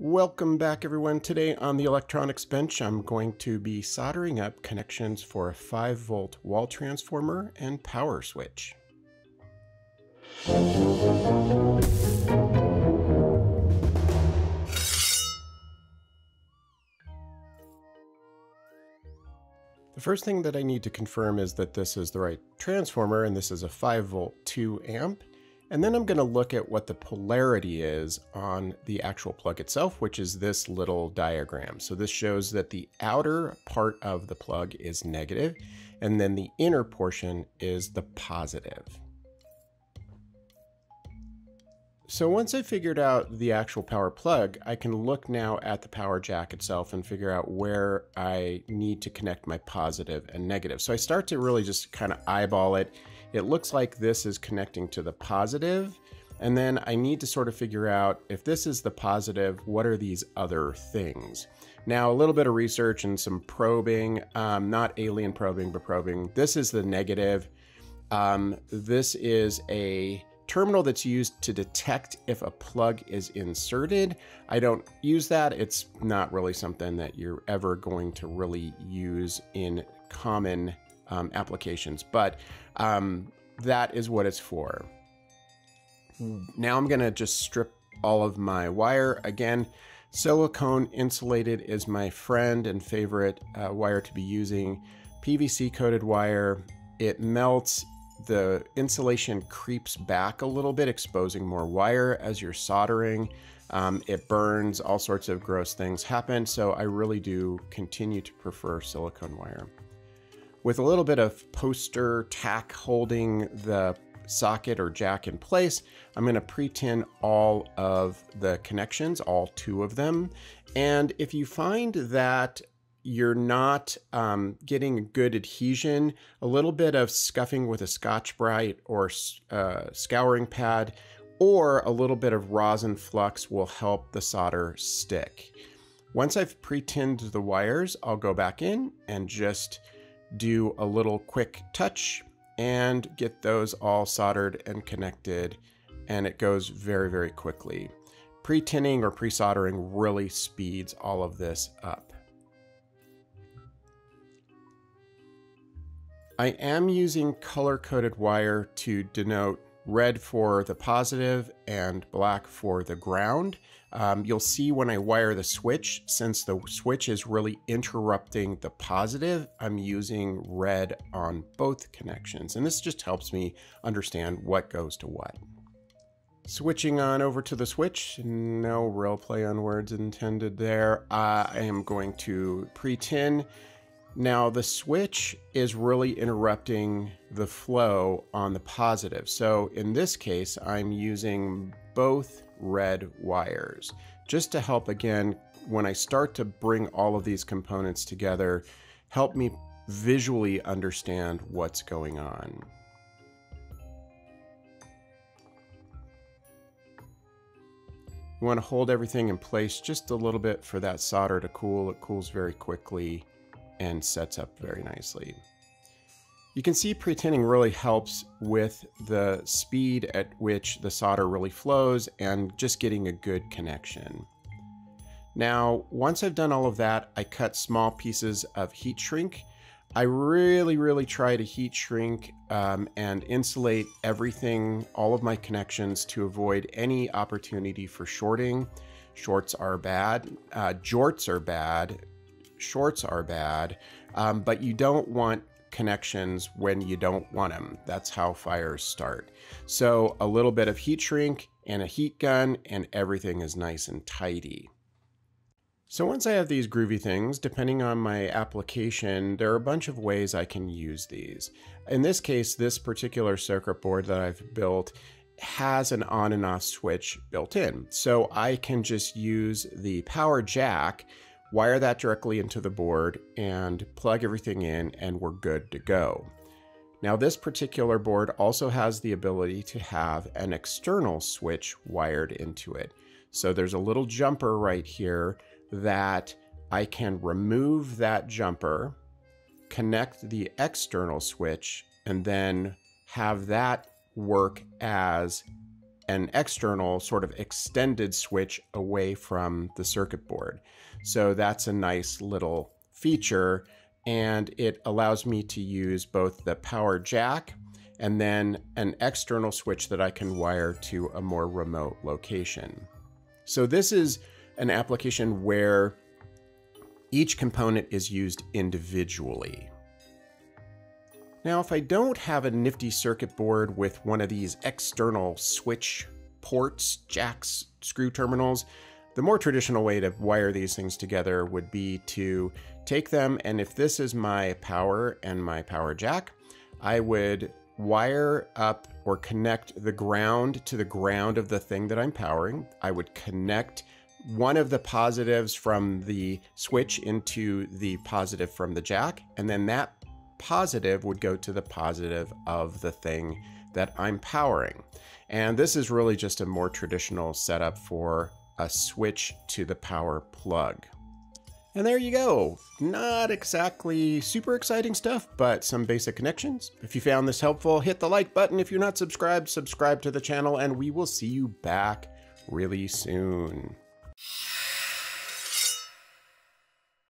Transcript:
Welcome back everyone. Today on the electronics bench I'm going to be soldering up connections for a 5 volt wall transformer and power switch. The first thing that I need to confirm is that this is the right transformer and this is a 5 volt 2 amp and then I'm going to look at what the polarity is on the actual plug itself, which is this little diagram. So this shows that the outer part of the plug is negative, and then the inner portion is the positive. So once I figured out the actual power plug, I can look now at the power jack itself and figure out where I need to connect my positive and negative. So I start to really just kind of eyeball it it looks like this is connecting to the positive, and then I need to sort of figure out if this is the positive, what are these other things? Now, a little bit of research and some probing, um, not alien probing, but probing. This is the negative. Um, this is a terminal that's used to detect if a plug is inserted. I don't use that. It's not really something that you're ever going to really use in common um, applications, but um, that is what it's for. Now I'm going to just strip all of my wire. Again, silicone insulated is my friend and favorite uh, wire to be using. PVC coated wire, it melts, the insulation creeps back a little bit, exposing more wire as you're soldering. Um, it burns, all sorts of gross things happen, so I really do continue to prefer silicone wire with a little bit of poster tack holding the socket or jack in place, I'm going to pre-tin all of the connections, all two of them. And if you find that you're not um, getting good adhesion, a little bit of scuffing with a Scotch-Brite or uh, scouring pad or a little bit of rosin flux will help the solder stick. Once I've pre-tinned the wires, I'll go back in and just do a little quick touch and get those all soldered and connected and it goes very, very quickly. Pre-tinning or pre-soldering really speeds all of this up. I am using color-coded wire to denote red for the positive and black for the ground. Um, you'll see when I wire the switch, since the switch is really interrupting the positive, I'm using red on both connections. And this just helps me understand what goes to what. Switching on over to the switch, no real play on words intended there. Uh, I am going to pre-tin now the switch is really interrupting the flow on the positive. So in this case, I'm using both red wires just to help again, when I start to bring all of these components together, help me visually understand what's going on. You want to hold everything in place just a little bit for that solder to cool. It cools very quickly and sets up very nicely. You can see pre-tinning really helps with the speed at which the solder really flows and just getting a good connection. Now, once I've done all of that, I cut small pieces of heat shrink. I really, really try to heat shrink um, and insulate everything, all of my connections to avoid any opportunity for shorting. Shorts are bad, uh, jorts are bad, shorts are bad, um, but you don't want connections when you don't want them. That's how fires start. So a little bit of heat shrink and a heat gun and everything is nice and tidy. So once I have these groovy things, depending on my application, there are a bunch of ways I can use these. In this case, this particular circuit board that I've built has an on and off switch built in. So I can just use the power jack wire that directly into the board and plug everything in and we're good to go. Now this particular board also has the ability to have an external switch wired into it. So there's a little jumper right here that I can remove that jumper, connect the external switch, and then have that work as an external sort of extended switch away from the circuit board. So that's a nice little feature and it allows me to use both the power jack and then an external switch that I can wire to a more remote location. So this is an application where each component is used individually. Now, if I don't have a nifty circuit board with one of these external switch ports, jacks, screw terminals, the more traditional way to wire these things together would be to take them, and if this is my power and my power jack, I would wire up or connect the ground to the ground of the thing that I'm powering. I would connect one of the positives from the switch into the positive from the jack, and then that positive would go to the positive of the thing that I'm powering. And this is really just a more traditional setup for a switch to the power plug. And there you go. Not exactly super exciting stuff, but some basic connections. If you found this helpful, hit the like button. If you're not subscribed, subscribe to the channel, and we will see you back really soon.